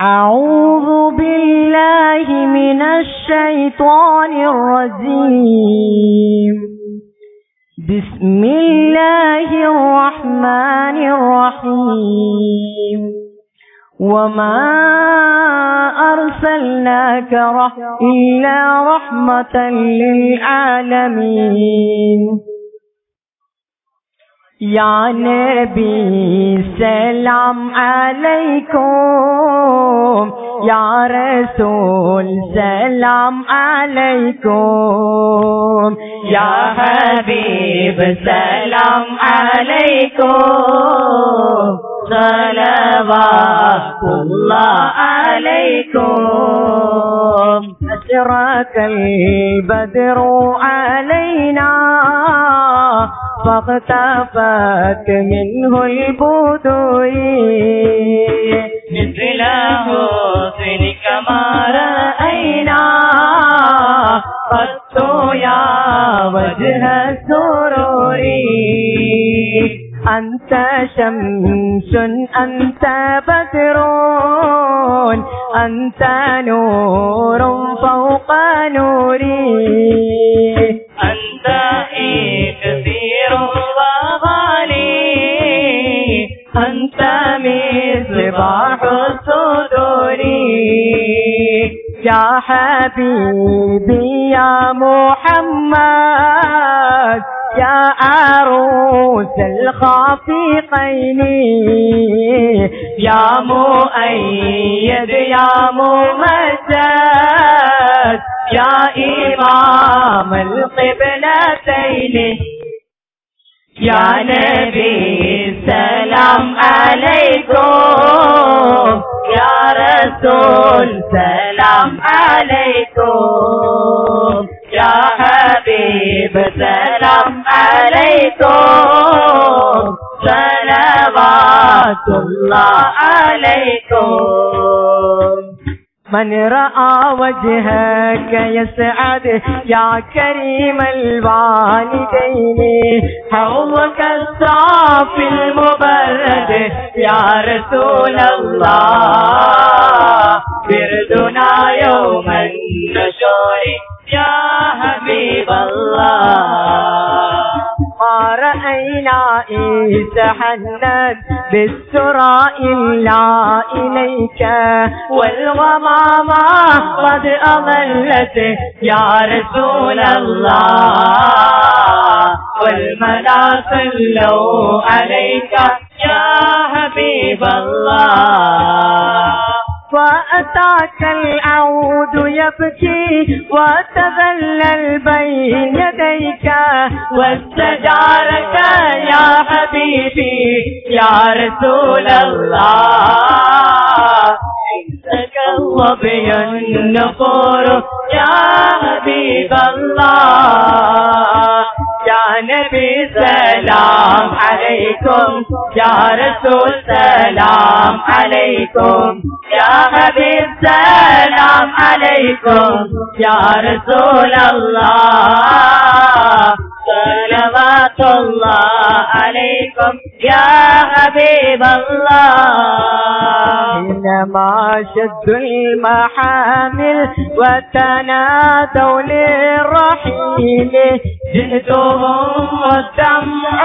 أعوذ بالله من الشيطان الرجيم. بسم الله الرحمن الرحيم. وما أرسلناك رح إلا رحمة للعالمين. يا نبي سلام عليكم. يا رسول سلام عليكم. يا حبيب سلام عليكم. صلوات الله عليكم. أشرك البدر علينا. فاختفت منه البدور مثل حسنك ما رأينا قط يا وجه السرور. أنت شمس أنت بدر أنت نور فوق نوري. يا حبيبي يا محمد يا عروس الخافقين يا مؤيد يا ممجد يا إمام القبلتين. يا نبي سلام عليكم يا رسول سلام عليكم. يا حبيب سلام عليكم. صلوات الله عليكم. من رأى وجهك يسعد. يا كريم الوالدين حوضك الصافي المبرد. يا رسول الله بردنا يوم النشور. يا حبيب الله. رأينا عيسى حنان بالسرى إلا إليك والغمامة قد أضلت يا رسول الله والملا صلوا عليك يا حبيب الله. فأتاك العود يبكي وتذلل بين يديك واستجارك يا حبيبي يا رسول الله. الظبي النفور يا حبيب الله. يا نبي سلام عليكم يا رسول سلام عليكم. يا حبيب سلام عليكم. يا رسول الله. صلوات الله عليكم. يا حبيب الله. حينما شد المحامل وتنادوا للرحيل جئتهم والدمع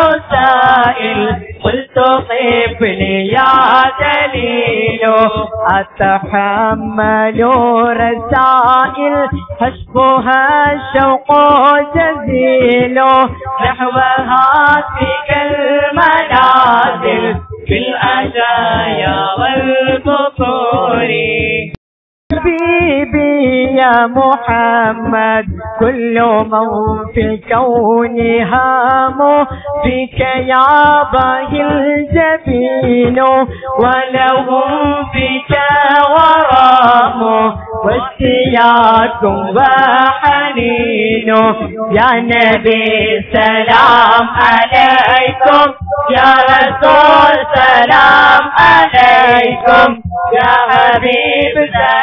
سائل قلت طيب لي يا دليل أتحمل رسائل؟ حسبها الشوق جزيل. نحوها تلك المنازل في الأجايا والبطور يا محمد كل من في الكون هام بك يا باه الجبين. وله بك ورام واشتياق وحنين. يا نبي سلام عليكم يا رسول سلام عليكم. يا حبيب سلام